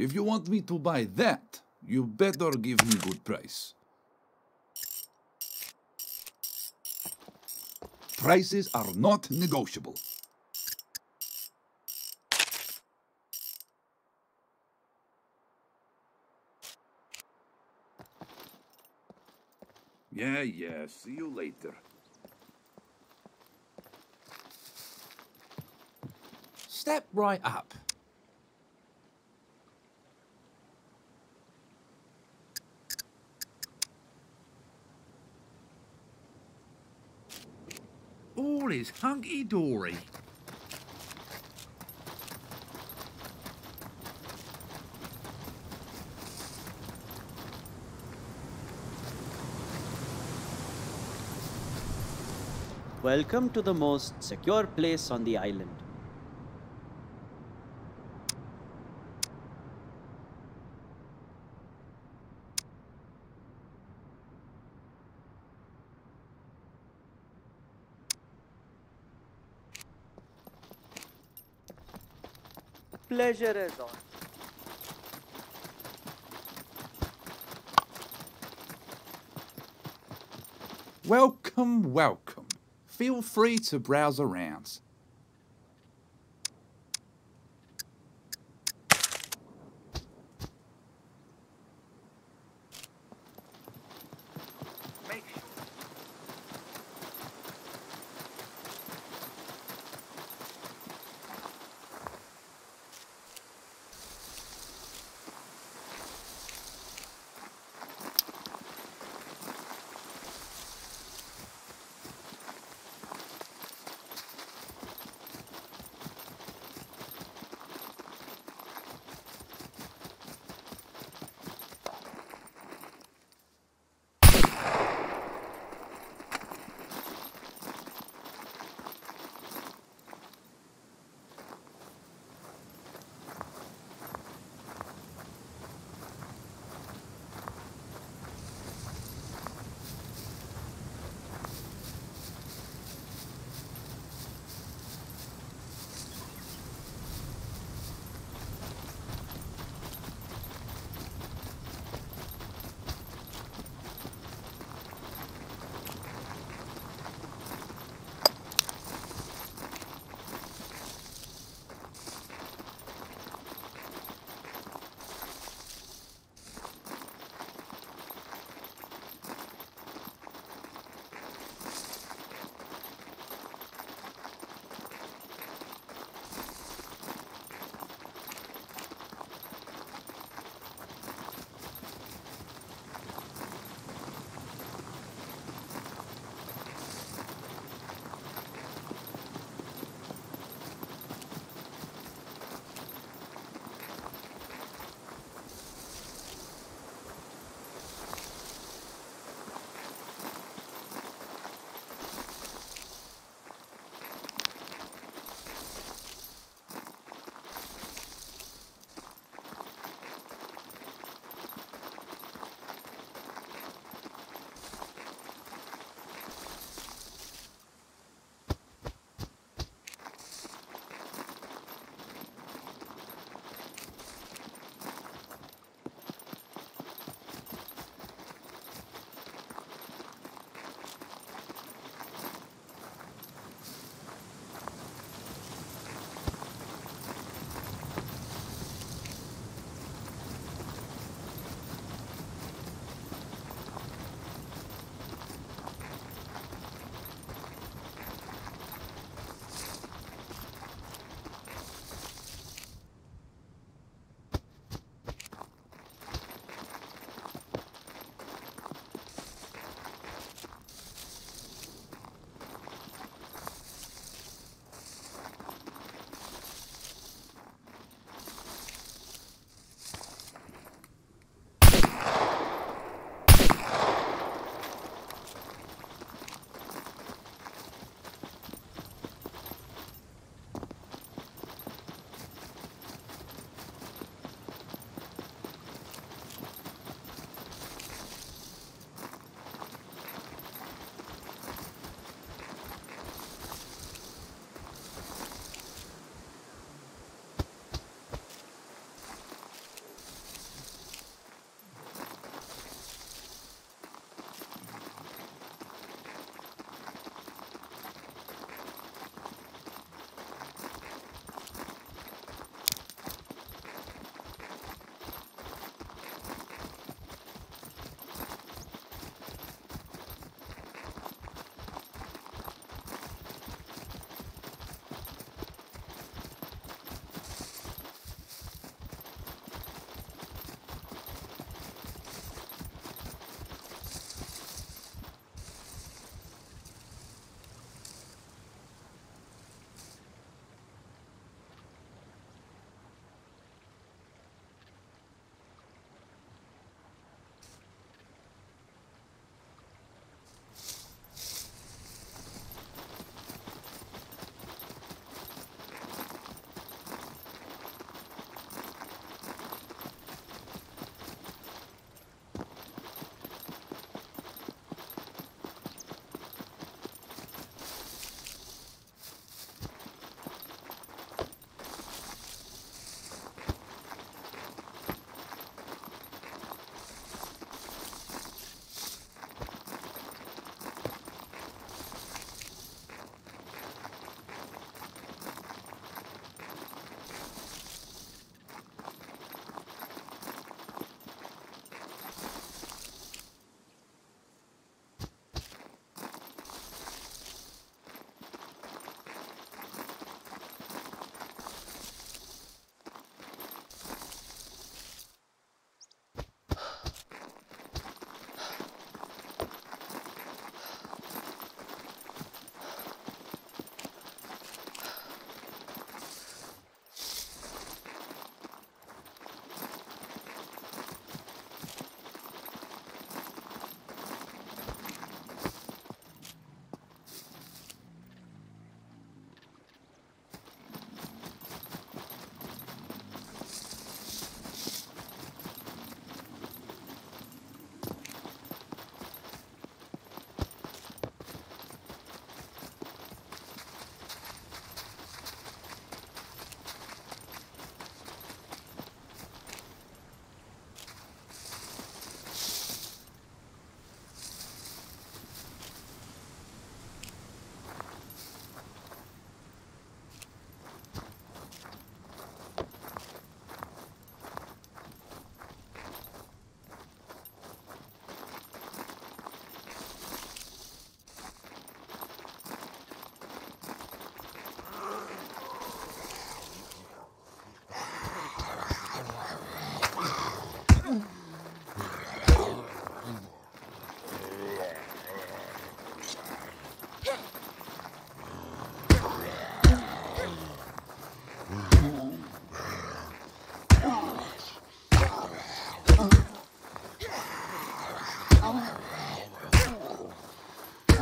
If you want me to buy that, you better give me good price. Prices are not negotiable. Yeah, yeah, see you later. Step right up. All is hunky dory. Welcome to the most secure place on the island. Pleasure is all. Welcome, welcome. Feel free to browse around.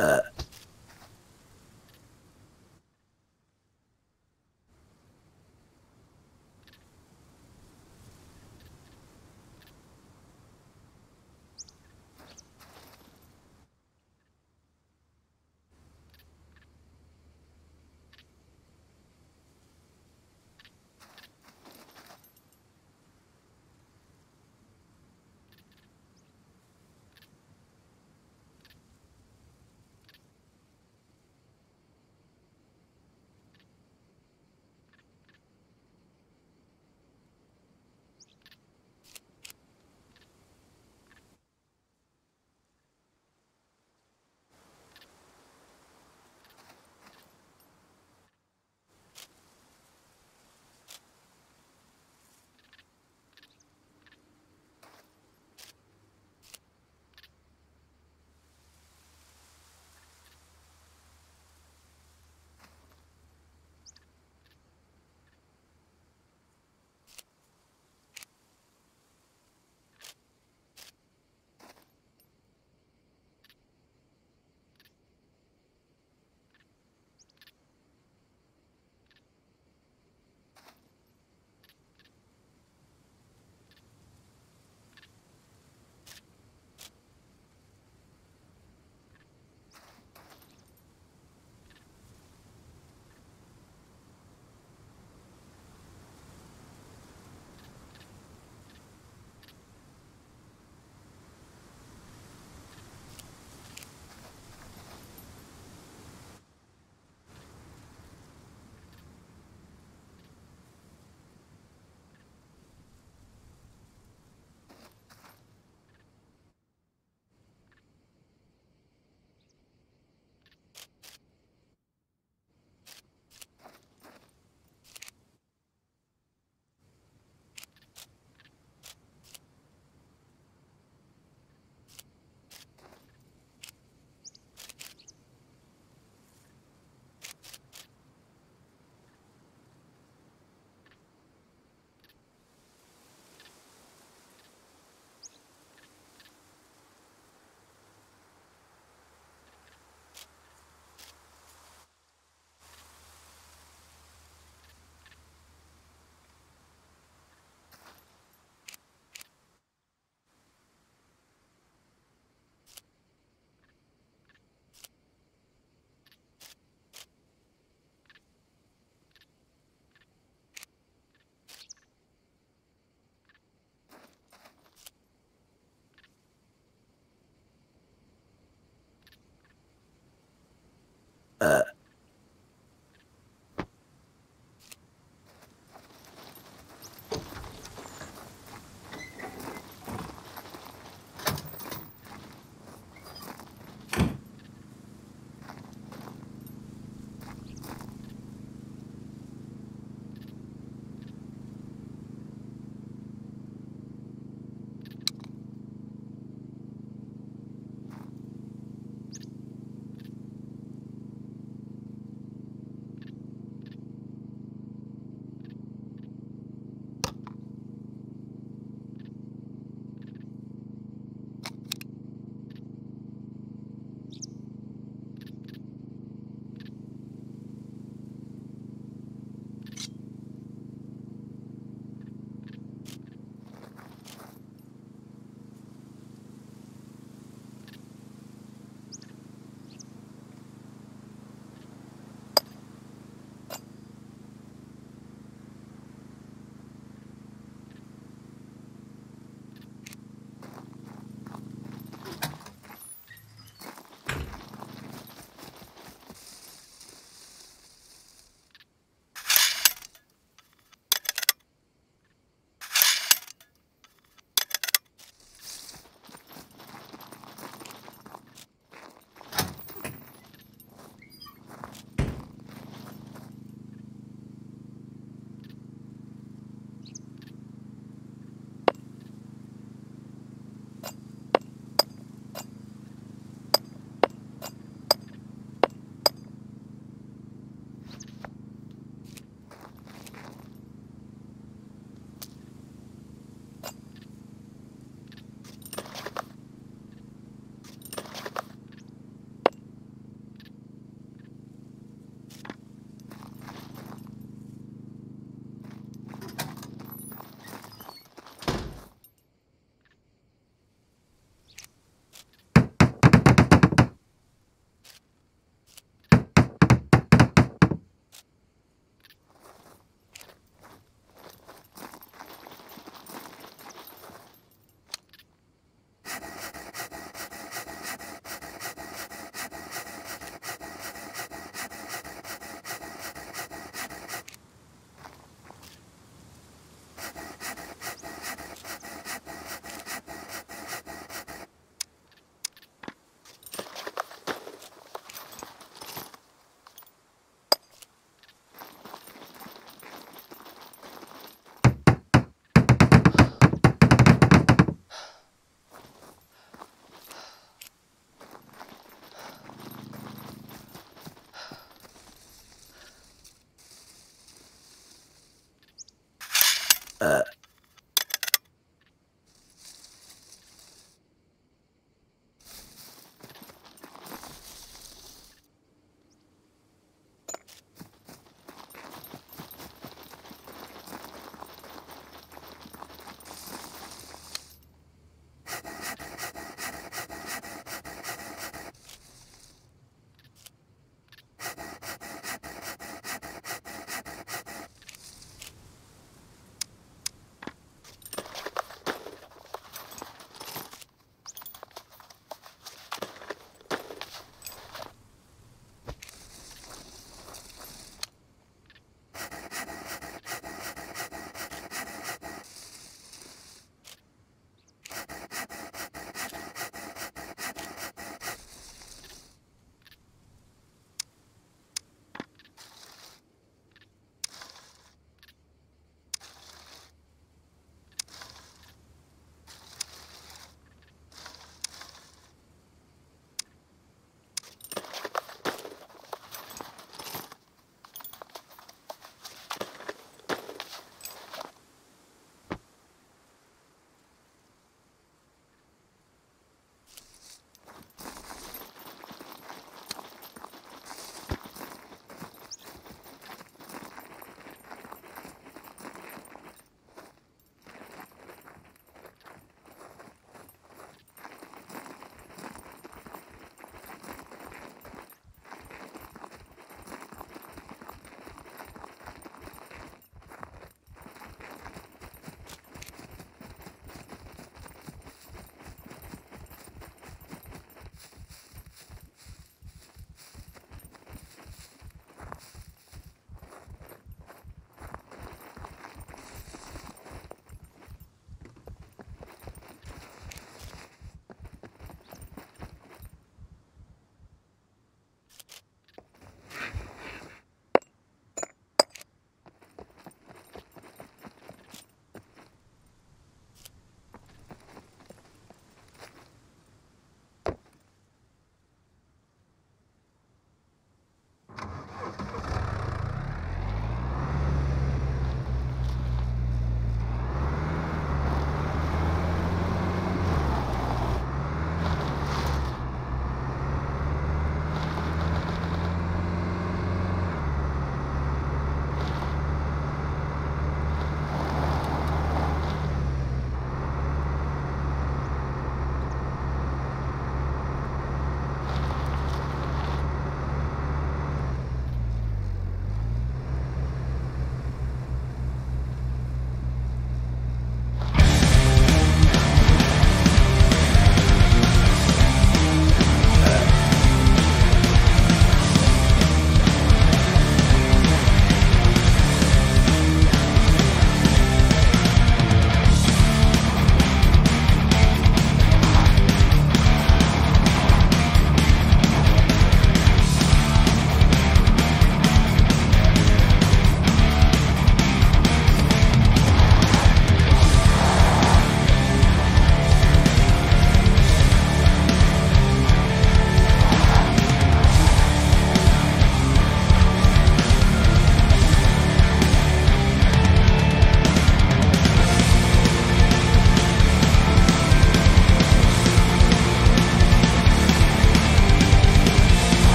uh,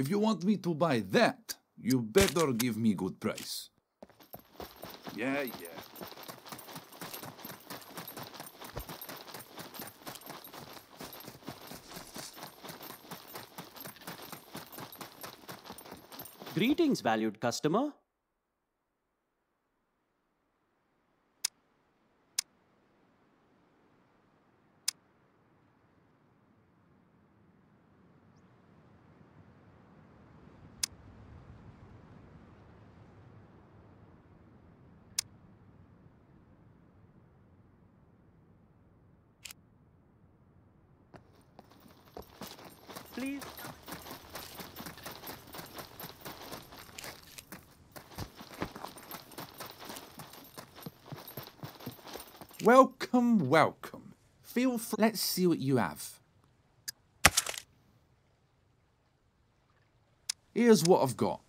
If you want me to buy that, you better give me good price. Yeah, yeah. Greetings, valued customer. Please. Welcome, welcome. Feel free. Let's see what you have. Here's what I've got.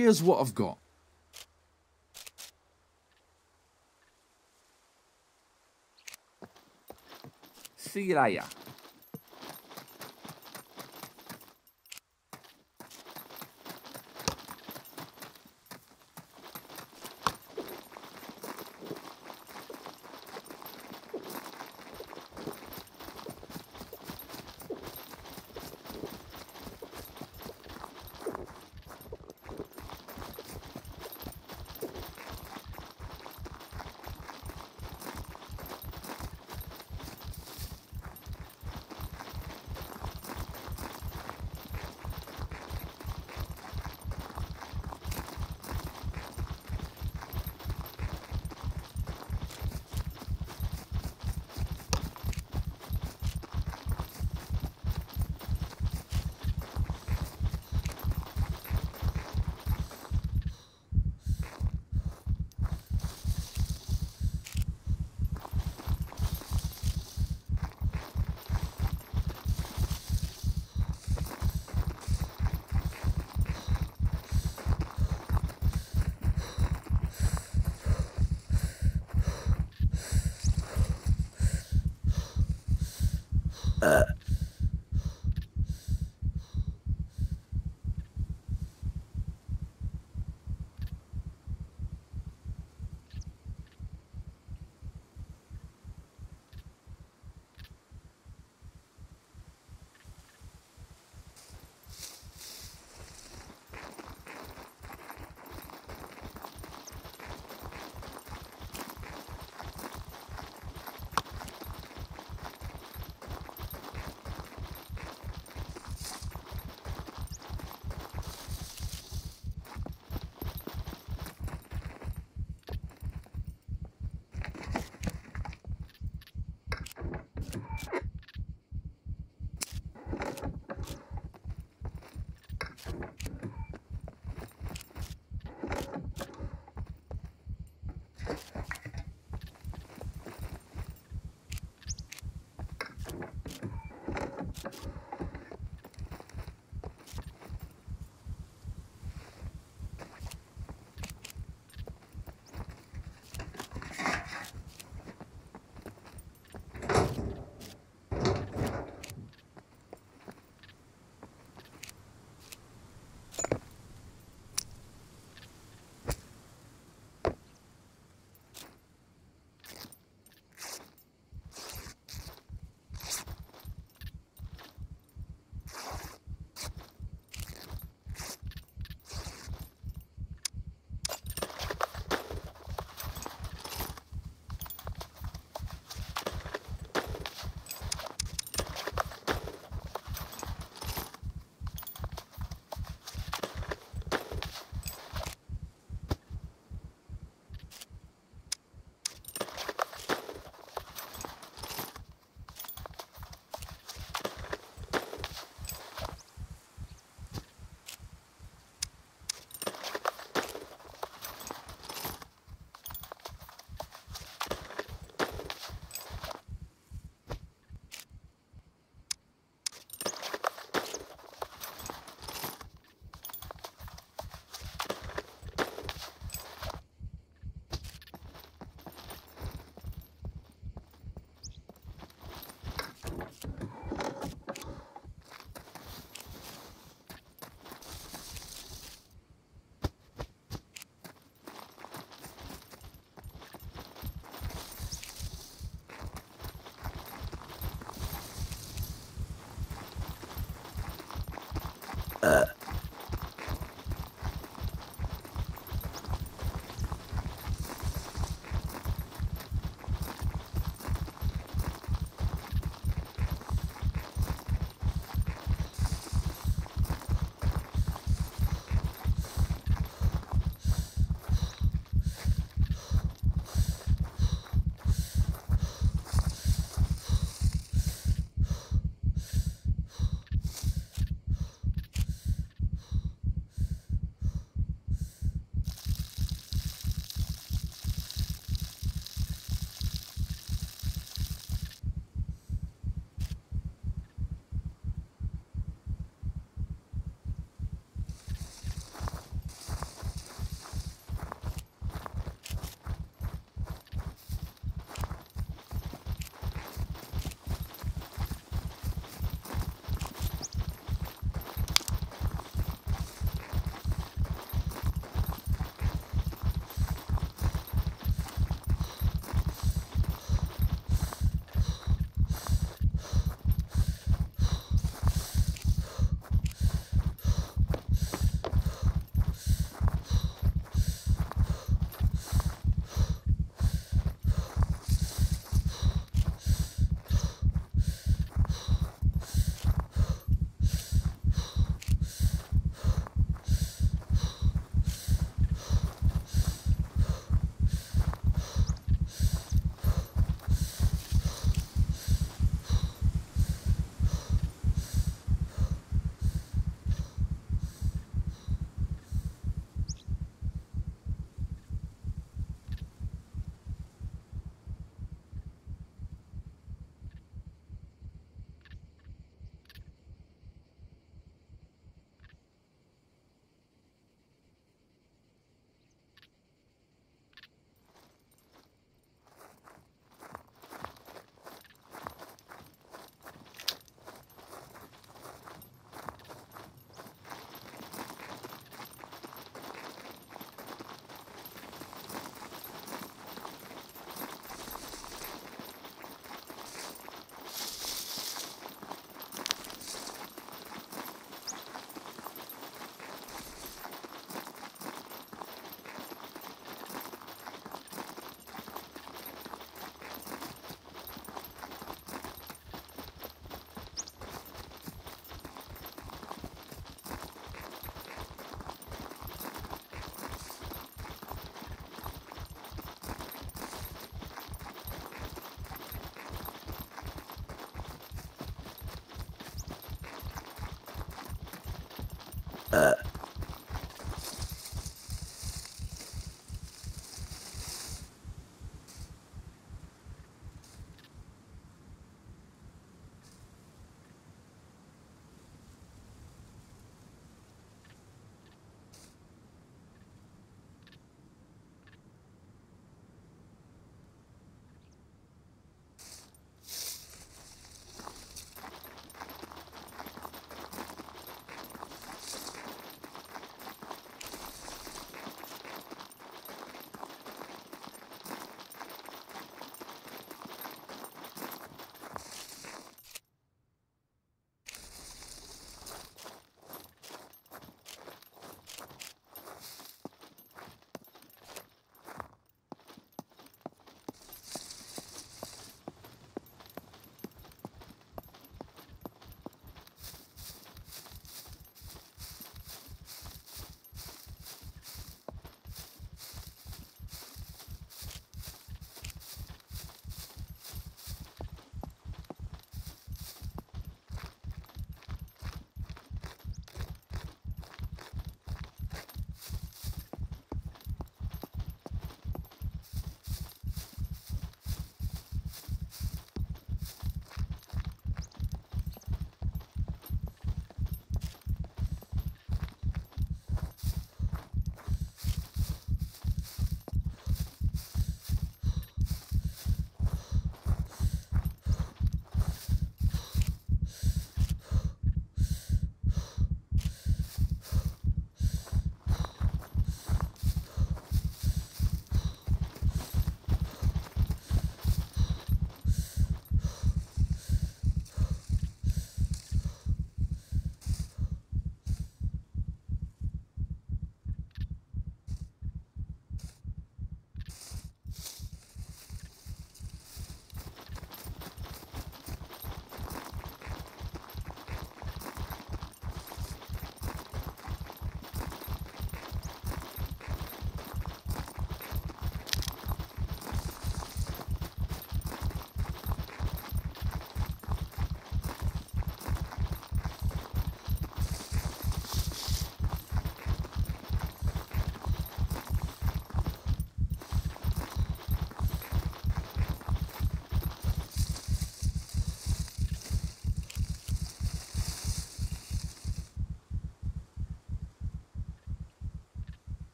Here's what I've got. See you later.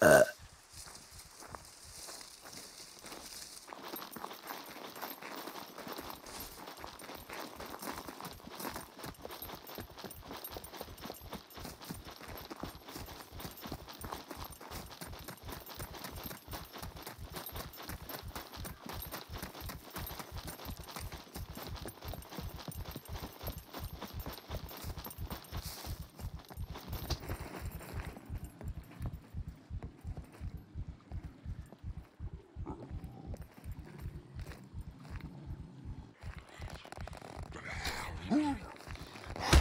uh,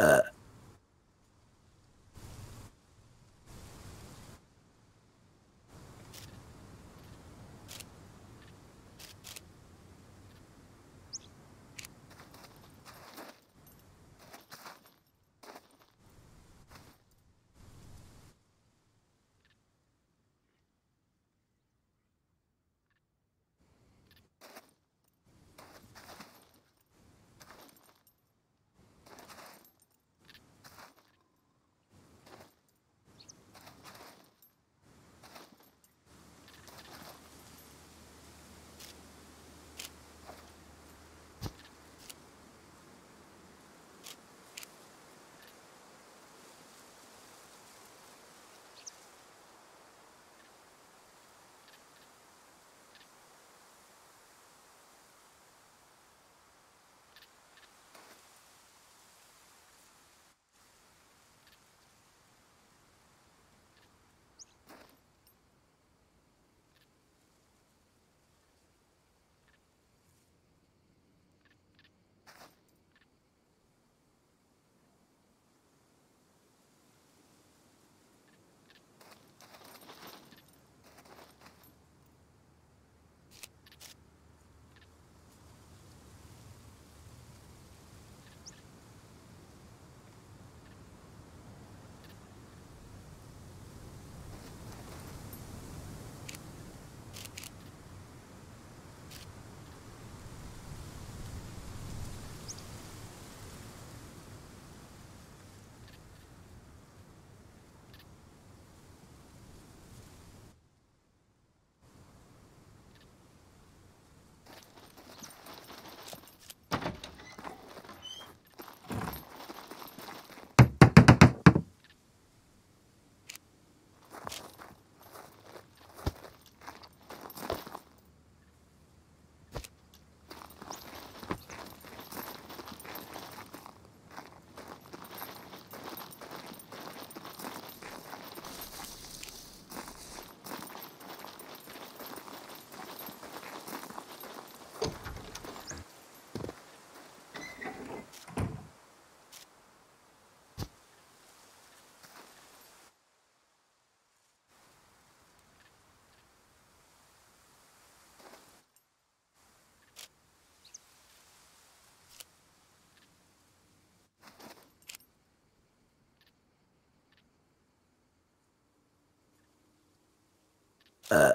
uh, Uh,